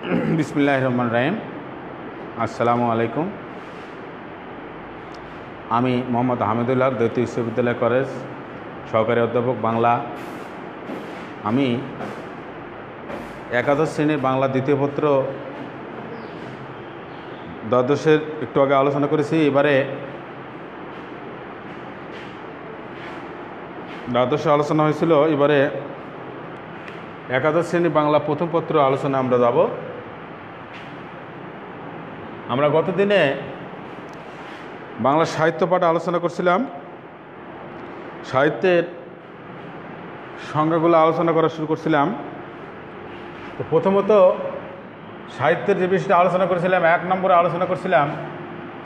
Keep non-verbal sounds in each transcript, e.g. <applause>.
<clears throat> বিসমিল্লাহ রহমান রাহিম। আসসালামু আলাইকুম। আমি মোহাম্মদ হামিদুল্লাহ, দ্বৈত বিশ্ববিদ্যালয় কলেজ, সহকারী অধ্যাপক বাংলা। আমি একাদশ শ্রেণির বাংলা দ্বিতীয় পত্র দ্বাদশের একটু আগে আলোচনা করেছি। এবারে দ্বাদশে আলোচনা হয়েছিল। এবারে একাদশ শ্রেণি বাংলা প্রথম পত্র আলোচনা আমরা যাব। আমরা গত দিনে বাংলা সাহিত্য পাঠ আলোচনা করছিলাম। সাহিত্যের সংজ্ঞাগুলো আলোচনা করা শুরু করছিলাম। তো প্রথমত সাহিত্যের যে বিষয়টা আলোচনা করেছিলাম, এক নম্বরে আলোচনা করছিলাম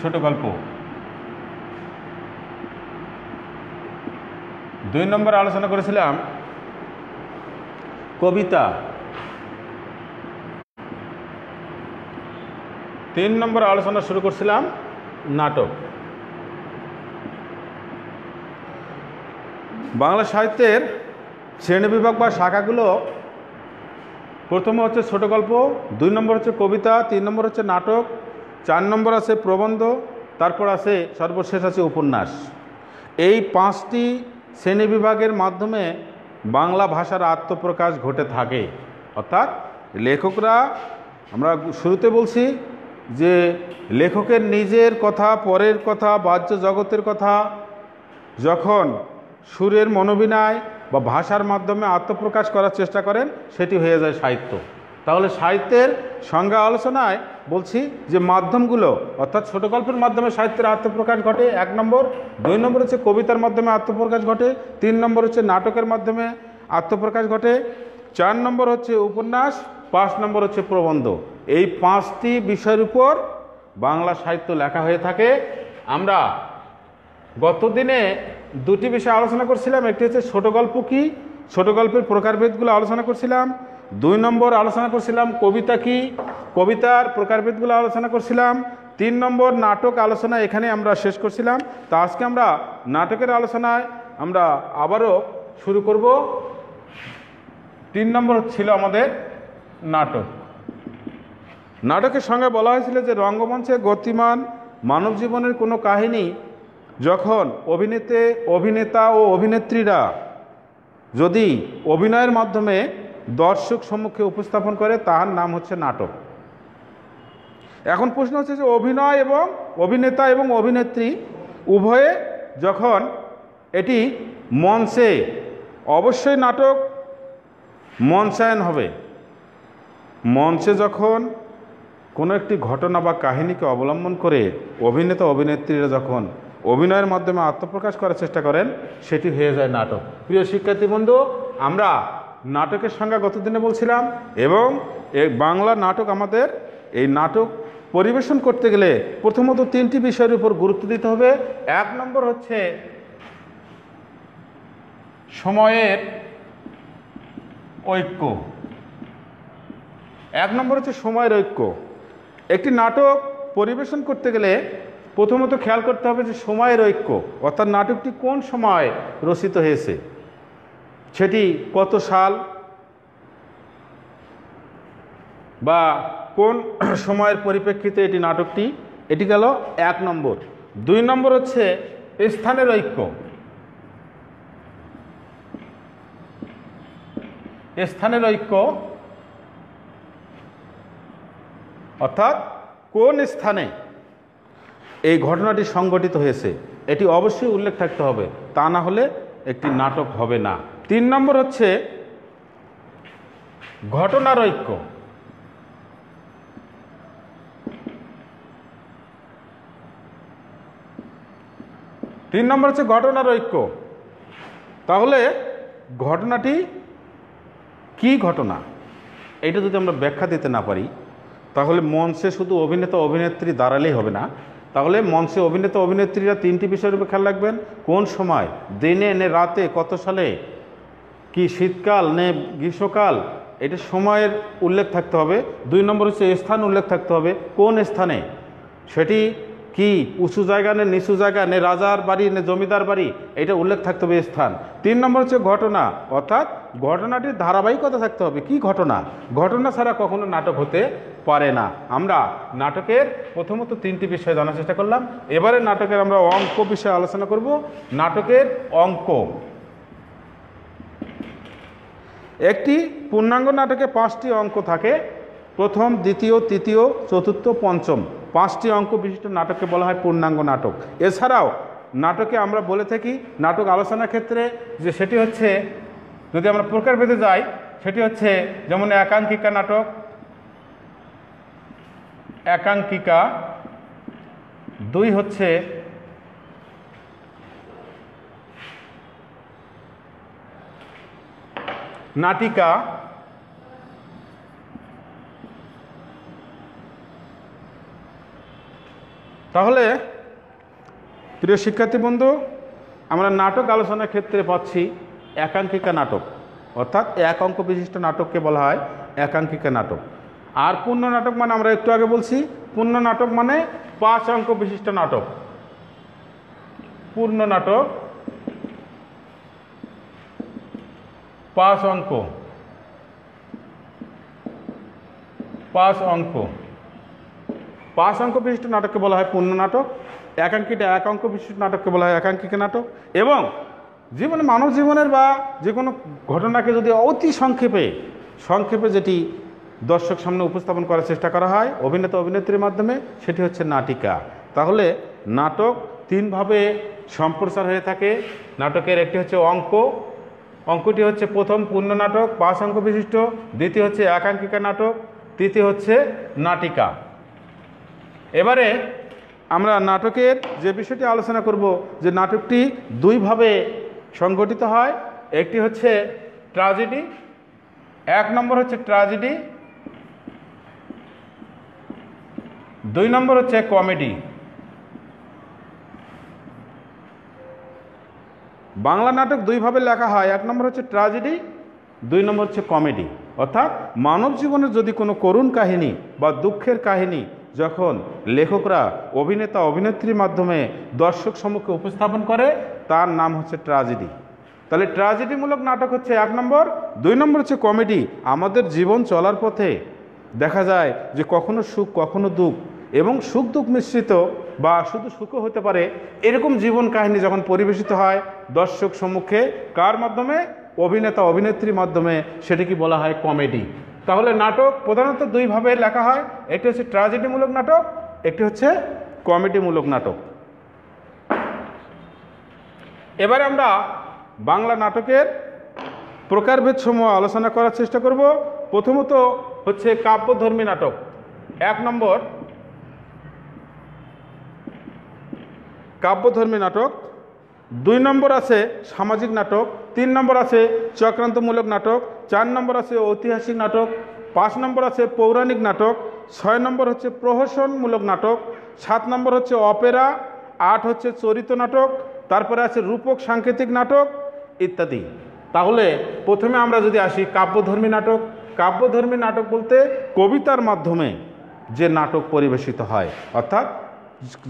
ছোট গল্প। দুই নম্বরে আলোচনা করেছিলাম কবিতা। তিন নম্বর আলোচনা শুরু করছিলাম, নাটক। বাংলা সাহিত্যের শ্রেণীবিভাগ বা শাখাগুলো, প্রথমে হচ্ছে ছোট গল্প, দুই নম্বর হচ্ছে কবিতা, তিন নম্বর হচ্ছে নাটক, চার নম্বর আছে প্রবন্ধ, তারপর আছে সর্বশেষ আছে উপন্যাস। এই পাঁচটি শ্রেণীবিভাগের মাধ্যমে বাংলা ভাষার আত্মপ্রকাশ ঘটে থাকে। অর্থাৎ লেখকরা, আমরা শুরুতে বলছি যে লেখকের নিজের কথা, পরের কথা, বাহ্য জগতের কথা, যখন সুরের মনোবিনয় বা ভাষার মাধ্যমে আত্মপ্রকাশ করার চেষ্টা করেন, সেটি হয়ে যায় সাহিত্য। তাহলে সাহিত্যের সংজ্ঞা আলোচনায় বলছি যে মাধ্যমগুলো, অর্থাৎ ছোট গল্পের মাধ্যমে সাহিত্যের আত্মপ্রকাশ ঘটে, এক নম্বর। দুই নম্বর হচ্ছে কবিতার মাধ্যমে আত্মপ্রকাশ ঘটে, তিন নম্বর হচ্ছে নাটকের মাধ্যমে আত্মপ্রকাশ ঘটে, চার নম্বর হচ্ছে উপন্যাস পাঁচ নম্বর হচ্ছে প্রবন্ধ। এই পাঁচটি বিষয়ের উপর বাংলা সাহিত্য লেখা হয়ে থাকে। আমরা গত দিনে দুটি বিষয় আলোচনা করছিলাম, একটি হচ্ছে ছোট গল্প কী, ছোট গল্পের প্রকারভেদগুলো আলোচনা করছিলাম। দুই নম্বর আলোচনা করছিলাম, কবিতা কি, কবিতার প্রকারভেদগুলো আলোচনা করছিলাম। তিন নম্বর নাটক আলোচনা এখানে আমরা শেষ করছিলাম। তা আজকে আমরা নাটকের আলোচনায় আমরা আবারও শুরু করব। তিন নম্বর ছিল আমাদের নাটক। নাটকের সঙ্গে বলা হয়েছিল যে রঙ্গমঞ্চে গতিমান মানব জীবনের কোনো কাহিনী যখন অভিনেতে, অভিনেতা ও অভিনেত্রীরা যদি অভিনয়ের মাধ্যমে দর্শক সম্মুখে উপস্থাপন করে তার নাম হচ্ছে নাটক। এখন প্রশ্ন হচ্ছে যে অভিনয় এবং অভিনেতা এবং অভিনেত্রী উভয়ে যখন এটি মঞ্চে, অবশ্যই নাটক মঞ্চায়ন হবে। মঞ্চে যখন কোনো একটি ঘটনা বা কাহিনীকে অবলম্বন করে অভিনেতা, অভিনেত্রীরা যখন অভিনয়ের মাধ্যমে আত্মপ্রকাশ করার চেষ্টা করেন, সেটি হয়ে যায় নাটক। প্রিয় শিক্ষার্থী বন্ধু, আমরা নাটকের সংজ্ঞা গতদিনে বলছিলাম এবং এই বাংলা নাটক আমাদের এই নাটক পরিবেশন করতে গেলে প্রথমত তিনটি বিষয়ের উপর গুরুত্ব দিতে হবে। এক নম্বর হচ্ছে সময়ের ঐক্য। এক নম্বর হচ্ছে সময়ের ঐক্য। একটি নাটক পরিবেশন করতে গেলে প্রথমত খেয়াল করতে হবে যে সময়ের ঐক্য, অর্থাৎ নাটকটি কোন সময় রচিত হয়েছে, সেটি কত সাল বা কোন সময়ের পরিপ্রেক্ষিতে এটি নাটকটি, এটি গেল এক নম্বর। দুই নম্বর হচ্ছে স্থানের ঐক্য। স্থানের ঐক্য অর্থাৎ কোন স্থানে এই ঘটনাটি সংঘটিত হয়েছে, এটি অবশ্যই উল্লেখ থাকতে হবে। তা না হলে একটি নাটক হবে না। তিন নম্বর হচ্ছে ঘটনার ঐক্য। তিন নম্বর হচ্ছে ঘটনার ঐক্য। তাহলে ঘটনাটি কি ঘটনা? এটা যদি আমরা ব্যাখ্যা দিতে না পারি তাহলে মঞ্চে শুধু অভিনেতা, অভিনেত্রী দাঁড়ালেই হবে না। তাহলে মঞ্চে অভিনেতা, অভিনেত্রীরা তিনটি বিষয়ের উপর খেয়াল রাখবেন। কোন সময়? দিনে নে রাতে? কত সালে? কি শীতকাল নে গ্রীষ্মকাল? এটা সময়ের উল্লেখ থাকতে হবে। দুই নম্বর হচ্ছে স্থান উল্লেখ থাকতে হবে। কোন স্থানে? সেটি কি? উঁচু জায়গা নে নিচু জায়গা নে রাজার বাড়ি নে জমিদার বাড়ি? এটা উল্লেখ থাকতে হবে স্থান। তিন নম্বর হচ্ছে ঘটনা। অর্থাৎ ঘটনাটির ধারাবাহিকতা থাকতে হবে। কি ঘটনা? ঘটনা ছাড়া কখনো নাটক হতে পারে না। আমরা নাটকের প্রথমত তিনটি বিষয় জানার চেষ্টা করলাম। এবারে নাটকের আমরা অঙ্ক বিষয়ে আলোচনা করব। নাটকের অঙ্ক। একটি পূর্ণাঙ্গ নাটকে পাঁচটি অঙ্ক থাকে। প্রথম, দ্বিতীয়, তৃতীয়, চতুর্থ, পঞ্চম। পাঁচটি অঙ্ক বিশিষ্ট নাটককে বলা হয় পূর্ণাঙ্গ নাটক। এছাড়াও নাটকে আমরা বলে থাকি নাটক আলোচনার ক্ষেত্রে যে সেটি হচ্ছে, যদি আমরা প্রকারভেদে যাই, সেটি হচ্ছে যেমন একাঙ্কিকা নাটক, একাঙ্কিকা, দুই হচ্ছে নাটিকা তাহলে, প্রিয় শিক্ষার্থী বন্ধু, আমরা নাটক আলোচনার ক্ষেত্রে পাচ্ছি একাঙ্কিকা নাটক। অর্থাৎ এক অঙ্ক বিশিষ্ট নাটককে বলা হয় একাঙ্কিকা নাটক। আর পূর্ণ নাটক মানে আমরা একটু আগে বলছি, পূর্ণ নাটক মানে পাঁচ অঙ্ক বিশিষ্ট নাটক। পূর্ণ নাটক পাঁচ অঙ্ক। পাঁচ অঙ্ক। পাঁচ অঙ্ক বিশিষ্ট নাটককে বলা হয় পূর্ণ নাটক, একাঙ্কিটা এক অঙ্ক বিশিষ্ট নাটককে বলা হয় একাঙ্কিকা নাটক এবং জীবনে মানব জীবনের বা যে কোনো ঘটনাকে যদি অতি সংক্ষেপে সংক্ষেপে যেটি দর্শক সামনে উপস্থাপন করার চেষ্টা করা হয়, অভিনেতা অভিনেত্রীর মাধ্যমে, সেটি হচ্ছে নাটিকা। তাহলে নাটক তিনভাবে সম্প্রচার হয়ে থাকে। নাটকের একটি হচ্ছে অঙ্ক, অঙ্কটি হচ্ছে প্রথম পূর্ণ নাটক পাঁচ অঙ্ক বিশিষ্ট দ্বিতীয় হচ্ছে একাঙ্কিকা নাটক, তৃতীয় হচ্ছে নাটিকা। এবারে আমরা নাটকের যে বিষয়টি আলোচনা করব, যে নাটকটি দুইভাবে সংগঠিত হয়, একটি হচ্ছে ট্রাজেডি, এক নম্বর হচ্ছে ট্রাজেডি, দুই নম্বর হচ্ছে কমেডি। বাংলা নাটক দুইভাবে লেখা হয়, এক নম্বর হচ্ছে ট্রাজেডি, দুই নম্বর হচ্ছে কমেডি। অর্থাৎ মানব জীবনের যদি কোনো করুণ কাহিনী বা দুঃখের কাহিনী যখন লেখকরা অভিনেতা, অভিনেত্রীর মাধ্যমে দর্শক সম্মুখে উপস্থাপন করে, তার নাম হচ্ছে ট্রাজেডি তাহলে ট্রাজেডিমূলক নাটক হচ্ছে এক নম্বর, দুই নম্বর হচ্ছে কমেডি। আমাদের জীবন চলার পথে দেখা যায় যে কখনো সুখ, কখনো দুঃখ, এবং সুখ দুঃখ মিশ্রিত বা শুধু সুখও হতে পারে এরকম জীবন কাহিনী যখন পরিবেশিত হয়, দর্শক সম্মুখে কার মাধ্যমে? অভিনেতা, অভিনেত্রীর মাধ্যমে। সেটিকে বলা হয় কমেডি? তাহলে নাটক প্রধানত দুইভাবে লেখা হয়। একটি হচ্ছে ট্র্যাজেডিমূলক নাটক, একটি হচ্ছে কমেডিমূলক নাটক। এবারে আমরা বাংলা নাটকের প্রকারভেদ সমূহ আলোচনা করার চেষ্টা করব। প্রথমত হচ্ছে কাব্যধর্মী নাটক। এক নম্বর, কাব্যধর্মী নাটক। দুই নম্বর আছে সামাজিক নাটক, তিন নম্বর আছে চক্রান্তমূলক নাটক, চার নম্বর আছে ঐতিহাসিক নাটক, পাঁচ নম্বর আছে পৌরাণিক নাটক, ছয় নম্বর হচ্ছে প্রহসনমূলক নাটক, সাত নম্বর হচ্ছে অপেরা, আট হচ্ছে চরিত নাটক, তারপরে আছে রূপক সাংকেতিক নাটক ইত্যাদি। তাহলে প্রথমে আমরা যদি আসি কাব্যধর্মী নাটক কাব্যধর্মী নাটক বলতে কবিতার মাধ্যমে যে নাটক পরিবেশিত হয়, অর্থাৎ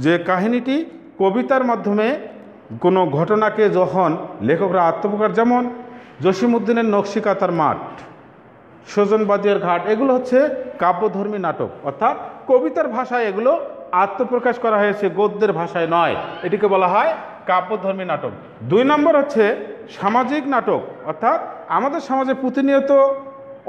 যে কাহিনীটি কবিতার মাধ্যমে কোনো ঘটনাকে যখন লেখকরা আত্মপ্রকাশ, যেমন জসিমুদ্দিনের নকশিকাতার মাঠ, সুজনবাদিয়ার ঘাট, এগুলো হচ্ছে কাব্যধর্মী নাটক, অর্থাৎ কবিতার ভাষায় এগুলো আত্মপ্রকাশ করা হয়েছে, গদ্যের ভাষায় নয়। এটিকে বলা হয় কাব্যধর্মী নাটক। দুই নম্বর হচ্ছে সামাজিক নাটক, অর্থাৎ আমাদের সমাজে প্রতিনিয়ত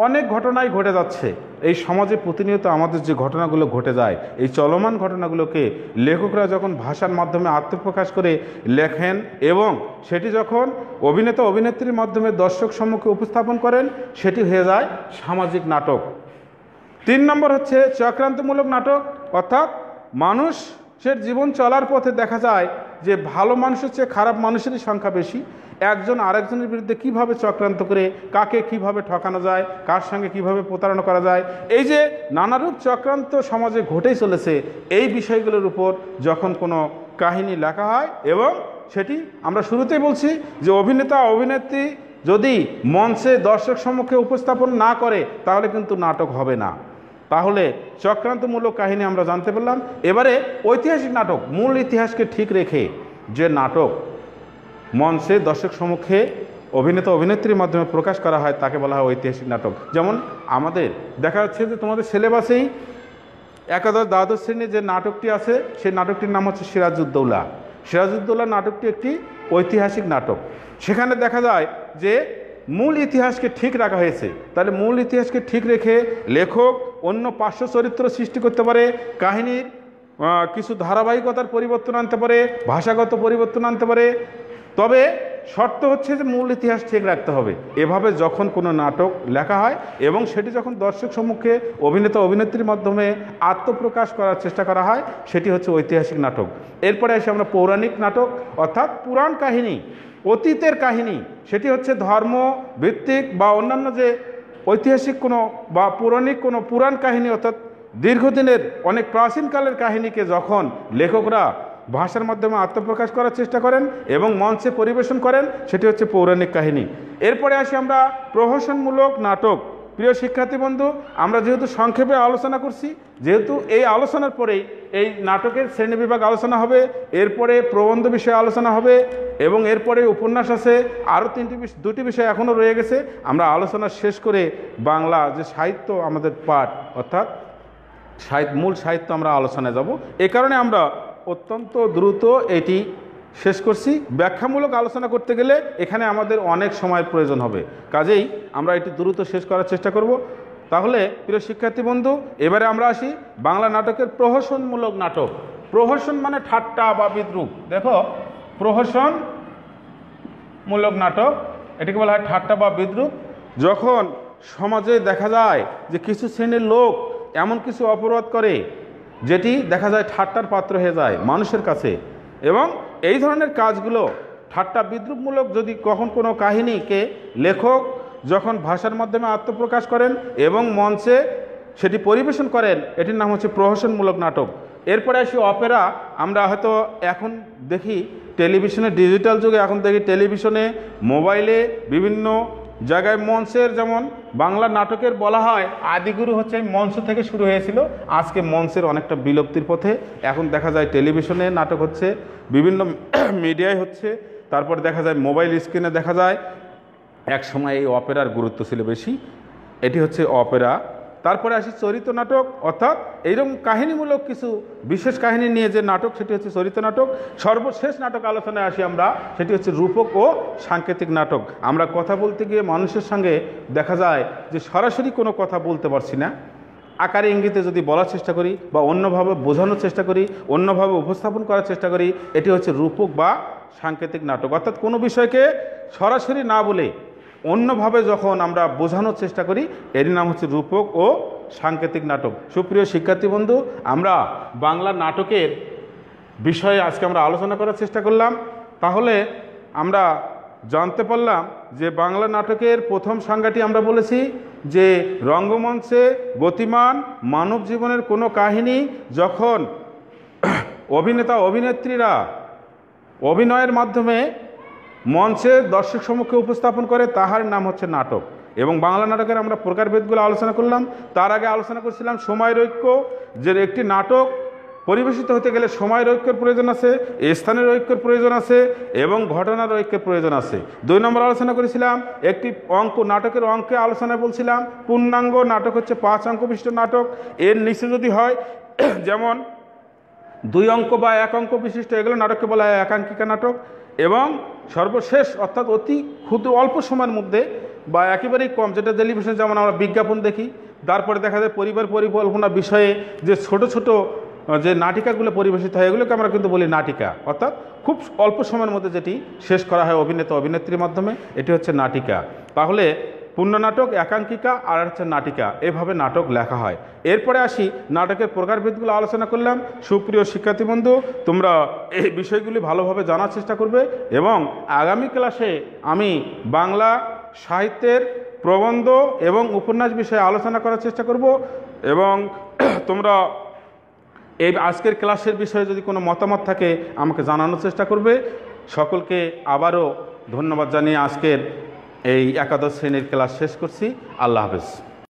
অনেক ঘটনাই ঘটে যাচ্ছে। এই সমাজে প্রতিনিয়ত আমাদের যে ঘটনাগুলো ঘটে যায়, এই চলমান ঘটনাগুলোকে লেখকরা যখন ভাষার মাধ্যমে আত্মপ্রকাশ করে লেখেন এবং সেটি যখন অভিনেতা, অভিনেত্রীর মাধ্যমে দর্শক সম্মুখে উপস্থাপন করেন, সেটি হয়ে যায় সামাজিক নাটক। তিন নম্বর হচ্ছে চক্রান্তমূলক নাটক, অর্থাৎ মানুষের জীবন চলার পথে দেখা যায় যে ভালো মানুষের চেয়ে খারাপ মানুষেরই সংখ্যা বেশি। একজন আরেকজনের বিরুদ্ধে কীভাবে চক্রান্ত করে, কাকে কীভাবে ঠকানো যায়, কার সঙ্গে কীভাবে প্রতারণা করা যায়, এই যে নানারূপ চক্রান্ত সমাজে ঘটেই চলেছে, এই বিষয়গুলোর উপর যখন কোনো কাহিনী লেখা হয় এবং সেটি আমরা শুরুতেই বলছি যে অভিনেতা, অভিনেত্রী যদি মঞ্চে দর্শক সম্মুখে উপস্থাপন না করে, তাহলে কিন্তু নাটক হবে না। তাহলে চক্রান্তমূলক কাহিনী আমরা জানতে পারলাম। এবারে ঐতিহাসিক নাটক, মূল ইতিহাসকে ঠিক রেখে যে নাটক মঞ্চে দর্শক সম্মুখে অভিনেতা অভিনেত্রীর মাধ্যমে প্রকাশ করা হয়, তাকে বলা হয় ঐতিহাসিক নাটক। যেমন আমাদের দেখা যাচ্ছে যে তোমাদের সিলেবাসেই একাদশ দ্বাদশ শ্রেণির যে নাটকটি আছে, সেই নাটকটির নাম হচ্ছে সিরাজউদ্দৌলা। সিরাজউদ্দৌলা নাটকটি একটি ঐতিহাসিক নাটক। সেখানে দেখা যায় যে মূল ইতিহাসকে ঠিক রাখা হয়েছে। তাহলে মূল ইতিহাসকে ঠিক রেখে লেখক অন্য পার্শ্ব চরিত্র সৃষ্টি করতে পারে, কাহিনীর কিছু ধারাবাহিকতার পরিবর্তন আনতে পারে, ভাষাগত পরিবর্তন আনতে পারে তবে শর্ত হচ্ছে যে মূল ইতিহাস ঠিক রাখতে হবে। এভাবে যখন কোনো নাটক লেখা হয় এবং সেটি যখন দর্শক সম্মুখে অভিনেতা, অভিনেত্রীর মাধ্যমে আত্মপ্রকাশ করার চেষ্টা করা হয়, সেটি হচ্ছে ঐতিহাসিক নাটক। এরপরে এসে আমরা পৌরাণিক নাটক, অর্থাৎ পুরাণ কাহিনী, অতীতের কাহিনী। সেটি হচ্ছে ধর্ম, ভিত্তিক বা অন্যান্য যে ঐতিহাসিক কোনো বা পৌরাণিক কোনো পুরাণ কাহিনী, অর্থাৎ দীর্ঘদিনের, অনেক প্রাচীনকালের কাহিনীকে যখন লেখকরা ভাষার মাধ্যমে আত্মপ্রকাশ করার চেষ্টা করেন এবং মঞ্চে পরিবেশন করেন, সেটি হচ্ছে পৌরাণিক কাহিনী। এরপরে আসি আমরা প্রহসনমূলক নাটক। প্রিয় শিক্ষার্থী বন্ধু, আমরা যেহেতু সংক্ষেপে আলোচনা করছি, যেহেতু এই আলোচনার পরেই এই নাটকের শ্রেণীবিভাগ আলোচনা হবে, এরপরে প্রবন্ধ বিষয়ে আলোচনা হবে এবং এরপরে উপন্যাস আছে, আরও তিনটি দুটি বিষয় এখনও রয়ে গেছে। আমরা আলোচনা শেষ করে বাংলা যে সাহিত্য আমাদের পাঠ, অর্থাৎ সাহিত্য মূল সাহিত্য আমরা আলোচনায় যাব। এ কারণে আমরা অত্যন্ত দ্রুত এটি শেষ করছি। ব্যাখ্যামূলক আলোচনা করতে গেলে এখানে আমাদের অনেক সময়ের প্রয়োজন হবে। কাজেই আমরা এটি দ্রুত শেষ করার চেষ্টা করব। তাহলে, প্রিয় শিক্ষার্থী বন্ধু, এবারে আমরা আসি বাংলা নাটকের প্রহসনমূলক নাটক। প্রহসন মানে ঠাট্টা বা বিদ্রুপ। দেখো প্রহসন মূলক নাটক, এটিকে বলা হয় ঠাট্টা বা বিদ্রুপ। যখন সমাজে দেখা যায় যে কিছু শ্রেণির লোক এমন কিছু অপরাধ করে যেটি দেখা যায় ঠাট্টার পাত্র হয়ে যায় মানুষের কাছে। এবং এই ধরনের কাজগুলো ঠাট্টা বিদ্রুপমূলক যদি কখন কোনো কাহিনীকে লেখক যখন ভাষার মাধ্যমে আত্মপ্রকাশ করেন এবং মঞ্চে সেটি পরিবেশন করেন, এটির নাম হচ্ছে প্রহসনমূলক নাটক। এরপরে আসি অপেরা। আমরা হয়তো এখন দেখি টেলিভিশনে, ডিজিটাল যুগে এখন দেখি টেলিভিশনে, মোবাইলে বিভিন্ন জায়গায় মঞ্চের যেমন বাংলা নাটকের বলা হয়, আদিগুরু হচ্ছে মঞ্চ থেকে শুরু হয়েছিল। আজকে মঞ্চের অনেকটা বিলুপ্তির পথে। এখন দেখা যায় টেলিভিশনে নাটক হচ্ছে, বিভিন্ন <clears throat> মিডিয়ায় হচ্ছে। তারপর দেখা যায় মোবাইল স্ক্রিনে দেখা যায়। এক সময় এই অপেরার গুরুত্ব ছিল বেশি। এটি হচ্ছে অপেরা। তারপরে আসি চরিত্র নাটক, অর্থাৎ এইরকম কাহিনীমূলক কিছু বিশেষ কাহিনী নিয়ে যে নাটক, সেটি হচ্ছে চরিত্র নাটক। সর্বশেষ নাটক আলোচনায় আসি আমরা, সেটি হচ্ছে রূপক ও সাংকেতিক নাটক। আমরা কথা বলতে গিয়ে মানুষের সঙ্গে দেখা যায় যে সরাসরি কোনো কথা বলতে পারছি না। আকারে ইঙ্গিতে যদি বলার চেষ্টা করি বা অন্যভাবে বোঝানোর চেষ্টা করি, অন্যভাবে উপস্থাপন করার চেষ্টা করি, এটি হচ্ছে রূপক বা সাংকেতিক নাটক। অর্থাৎ কোনো বিষয়কে সরাসরি না বলে অন্যভাবে যখন আমরা বোঝানোর চেষ্টা করি এর নাম হচ্ছে রূপক ও সাংকেতিক নাটক। সুপ্রিয় শিক্ষার্থী বন্ধু, আমরা বাংলা নাটকের বিষয়ে আজকে আমরা আলোচনা করার চেষ্টা করলাম। তাহলে আমরা জানতে পারলাম যে বাংলা নাটকের প্রথম সংজ্ঞাটি আমরা বলেছি যে রঙ্গমঞ্চে গতিমান মানব জীবনের কোনো কাহিনী যখন অভিনেতা অভিনেত্রীরা অভিনয়ের মাধ্যমে মঞ্চে দর্শক সম্মুখে উপস্থাপন করে তাহার নাম হচ্ছে নাটক। এবং বাংলা নাটকের আমরা প্রকারভেদগুলো আলোচনা করলাম। তার আগে আলোচনা করছিলাম সময়ের ঐক্য, যে একটি নাটক পরিবেশিত হতে গেলে সময়ের ঐক্যের প্রয়োজন আছে, স্থানের ঐক্যের প্রয়োজন আছে, এবং ঘটনার ঐক্যের প্রয়োজন আছে। দুই নম্বর আলোচনা করেছিলাম, একটি অঙ্ক, নাটকের অঙ্কে আলোচনা বলছিলাম, পূর্ণাঙ্গ নাটক হচ্ছে পাঁচ অঙ্ক বিশিষ্ট নাটক। এর নিচে যদি হয়, <clears throat> যেমন দুই অঙ্ক বা এক অঙ্ক বিশিষ্ট, এগুলো নাটককে বলা হয় একাঙ্কিকা নাটক। এবং সর্বশেষ, অর্থাৎ অতি ক্ষুদ্র, অল্প সময়ের মধ্যে বা একেবারেই কম, যেটা টেলিভিশনে যেমন আমরা বিজ্ঞাপন দেখি, তারপরে দেখা যায় পরিবার পরিকল্পনা বিষয়ে যে ছোট ছোট, যে নাটিকাগুলো পরিবেশিত হয়, এগুলোকে আমরা কিন্তু বলি নাটিকা। অর্থাৎ খুব অল্প সময়ের মধ্যে যেটি শেষ করা হয় অভিনেতা অভিনেত্রীর মাধ্যমে, এটি হচ্ছে নাটিকা। তাহলে পূর্ণ নাটক, একাঙ্কিকা আর হচ্ছে নাটিকা। এভাবে নাটক লেখা হয়। এরপরে আসি নাটকের প্রকারভেদগুলো আলোচনা করলাম। সুপ্রিয় শিক্ষার্থী বন্ধু তোমরা এই বিষয়গুলি ভালোভাবে জানার চেষ্টা করবে এবং আগামী ক্লাসে আমি বাংলা সাহিত্যের প্রবন্ধ এবং উপন্যাস বিষয়ে আলোচনা করার চেষ্টা করব এবং <clears throat> তোমরা এই আজকের ক্লাসের বিষয়ে যদি কোনো মতামত থাকে, আমাকে জানানোর চেষ্টা করবে। সকলকে আবারও ধন্যবাদ জানিয়ে আজকের এই একাদশ শ্রেণির ক্লাস শেষ করছি। আল্লাহ হাফেজ।